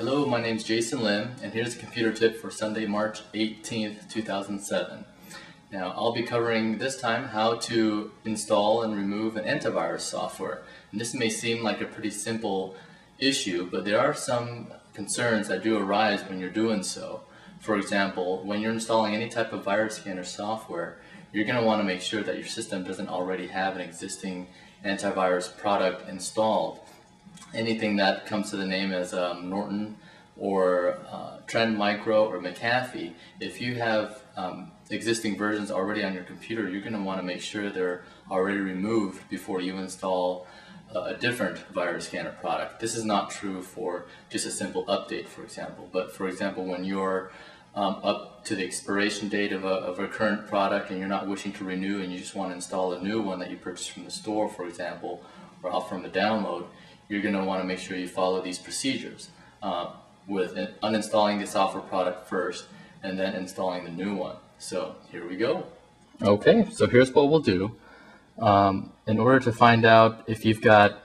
Hello, my name is Jason Lim, and here's a computer tip for Sunday, March 18th, 2007. Now, I'll be covering this time how to install and remove an antivirus software. And this may seem like a pretty simple issue, but there are some concerns that do arise when you're doing so. For example, when you're installing any type of virus scanner software, you're going to want to make sure that your system doesn't already have an existing antivirus product installed. Anything that comes to the name as um, Norton or uh, Trend Micro or McAfee, if you have um, existing versions already on your computer, you're going to want to make sure they're already removed before you install a different virus scanner product. This is not true for just a simple update, for example. But for example, when you're um, up to the expiration date of a, of a current product and you're not wishing to renew and you just want to install a new one that you purchased from the store, for example, or off from the download, you're going to want to make sure you follow these procedures uh, with uninstalling the software product first and then installing the new one. So here we go. Okay, so here's what we'll do. Um, in order to find out if you've got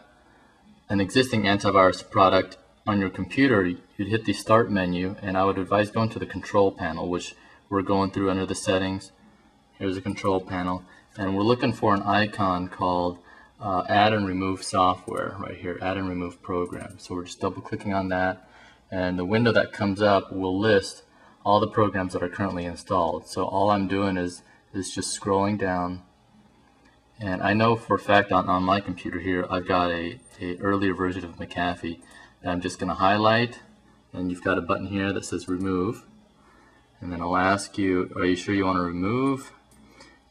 an existing antivirus product on your computer, you'd hit the Start menu, and I would advise going to the Control panel, which we're going through under the Settings. Here's the Control panel, and we're looking for an icon called uh, Add and Remove Software right here, Add and Remove Program. So we're just double clicking on that, and the window that comes up will list all the programs that are currently installed. So all I'm doing is, is just scrolling down. And I know for a fact on, on my computer here I've got a, a earlier version of McAfee that I'm just going to highlight. And you've got a button here that says remove. And then I'll ask you are you sure you want to remove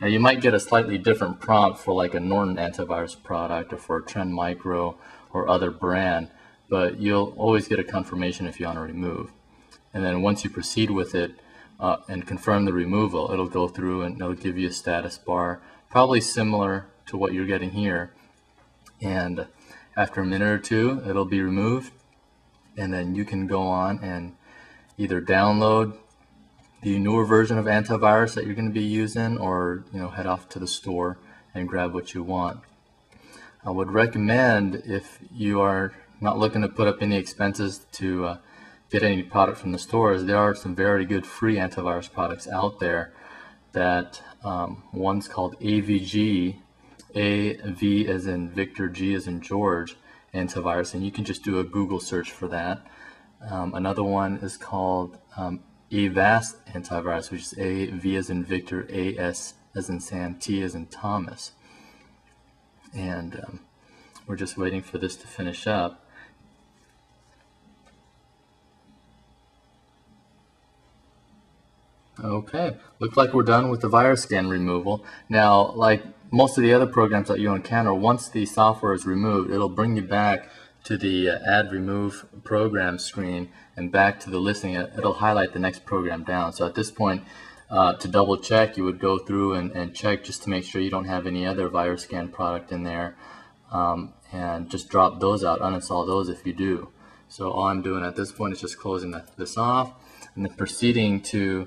now you might get a slightly different prompt for like a Norton antivirus product or for a Trend Micro or other brand but you'll always get a confirmation if you want to remove and then once you proceed with it uh, and confirm the removal, it'll go through and it'll give you a status bar, probably similar to what you're getting here. And after a minute or two, it'll be removed, and then you can go on and either download the newer version of antivirus that you're going to be using, or you know head off to the store and grab what you want. I would recommend if you are not looking to put up any expenses to uh, get any product from the stores, there are some very good free antivirus products out there that um, one's called AVG, A V as in Victor, G as in George antivirus, and you can just do a Google search for that. Um, another one is called um, Avast antivirus, which is A V as in Victor, A S as in Sam, T as in Thomas. And um, we're just waiting for this to finish up. Okay, looks like we're done with the virus scan removal. Now, like most of the other programs that you encounter, once the software is removed, it'll bring you back to the uh, add remove program screen and back to the listing. It'll highlight the next program down. So at this point, uh, to double check, you would go through and, and, check just to make sure you don't have any other virus scan product in there um, and just drop those out, uninstall those if you do. So all I'm doing at this point is just closing this off and then proceeding to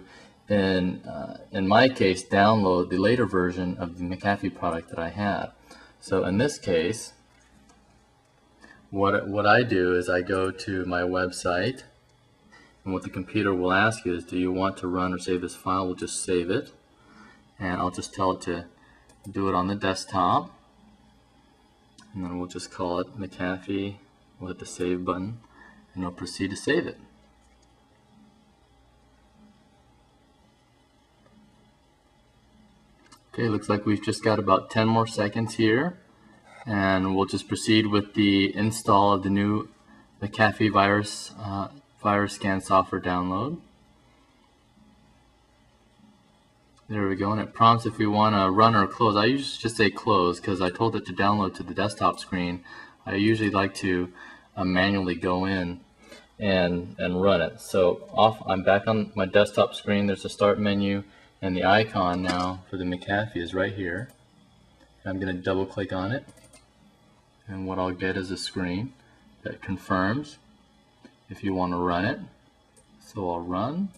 in, uh, in my case, download the later version of the McAfee product that I have. So in this case, what, what I do is I go to my website, and what the computer will ask you is, do you want to run or save this file? We'll just save it, and I'll just tell it to do it on the desktop, and then we'll just call it McAfee, we'll hit the save button, and it'll proceed to save it. Okay, looks like we've just got about 10 more seconds here. And we'll just proceed with the install of the new McAfee virus, uh, virus scan software download. There we go, and it prompts if we want to run or close. I usually just say close because I told it to download to the desktop screen. I usually like to uh, manually go in and, and run it. So off, I'm back on my desktop screen. There's a start menu. And the icon now for the McAfee is right here. I'm going to double click on it and what I'll get is a screen that confirms if you want to run it. So I'll run.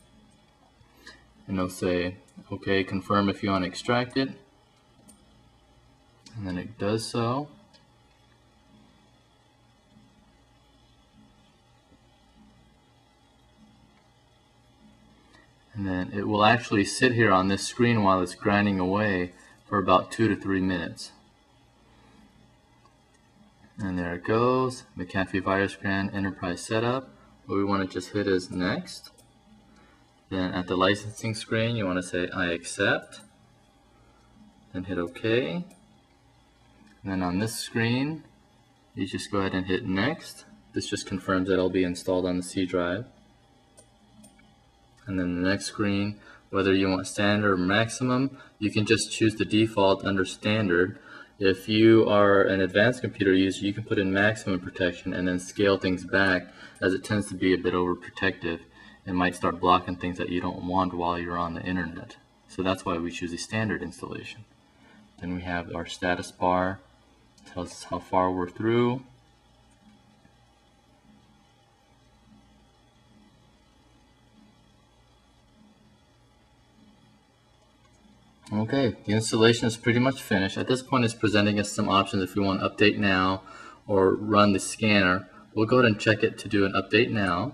And it'll say okay confirm if you want to extract it. And then it does so. And then it will actually sit here on this screen while it's grinding away for about two to three minutes. And there it goes, McAfee Virus VirusScan Enterprise Setup. What we want to just hit is Next. Then at the licensing screen, you want to say I accept. Then hit OK. And then on this screen, you just go ahead and hit Next. This just confirms that it'll be installed on the C drive. And then the next screen, whether you want standard or maximum, you can just choose the default under standard. If you are an advanced computer user, you can put in maximum protection and then scale things back as it tends to be a bit overprotective. and might start blocking things that you don't want while you're on the internet. So that's why we choose a standard installation. Then we have our status bar, tells us how far we're through. Okay, the installation is pretty much finished. At this point, it's presenting us some options if we want to update now or run the scanner. We'll go ahead and check it to do an update now.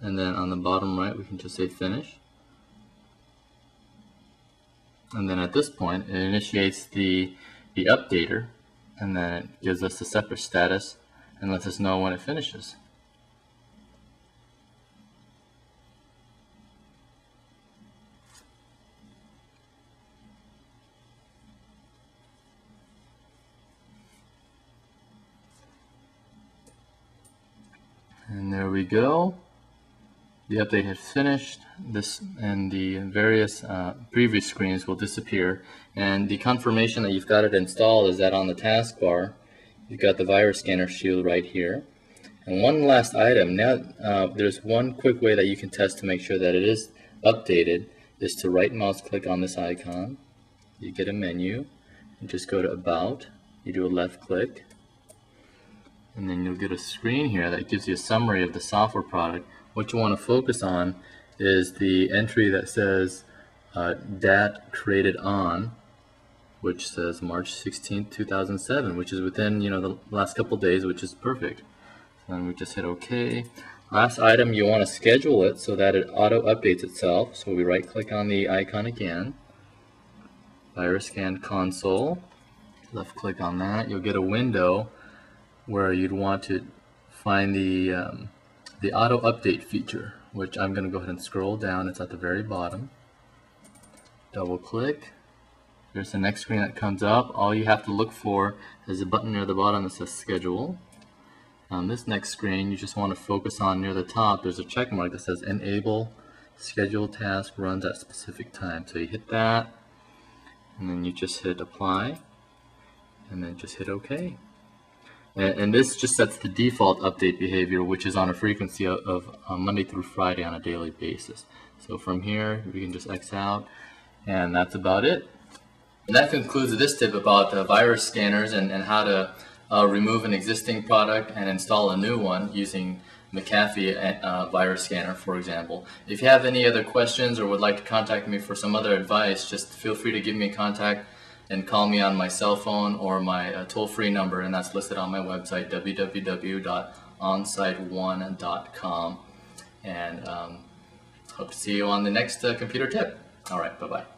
And then on the bottom right, we can just say finish. And then at this point, it initiates the, the updater, and then it gives us a separate status and lets us know when it finishes. There we go. The update has finished. This and the various uh, previous screens will disappear. And the confirmation that you've got it installed is that on the taskbar, you've got the virus scanner shield right here. And one last item. Now, uh, there's one quick way that you can test to make sure that it is updated is to right mouse click on this icon. You get a menu. You just go to About. You do a left click and then you'll get a screen here that gives you a summary of the software product. What you want to focus on is the entry that says uh, DAT created on, which says March 16, 2007, which is within you know the last couple days, which is perfect. And we just hit OK. Last item, you want to schedule it so that it auto updates itself. So we right click on the icon again, virus scan console, left click on that. You'll get a window where you'd want to find the, um, the auto update feature, which I'm going to go ahead and scroll down. It's at the very bottom. Double click. There's the next screen that comes up. All you have to look for is a button near the bottom that says schedule. On this next screen, you just want to focus on near the top. There's a check mark that says enable schedule task runs at specific time. So you hit that, and then you just hit apply, and then just hit OK. And, and, this just sets the default update behavior, which is on a frequency of, of uh, Monday through Friday on a daily basis. So from here, we can just X out, and that's about it. And that concludes this tip about uh, virus scanners and, and how to uh, remove an existing product and install a new one using McAfee uh, virus scanner, for example. If you have any other questions or would like to contact me for some other advice, just feel free to give me a contact and call me on my cell phone or my uh, toll-free number, and that's listed on my website, www.onsite1.com. And um, hope to see you on the next uh, computer tip. All right, bye-bye.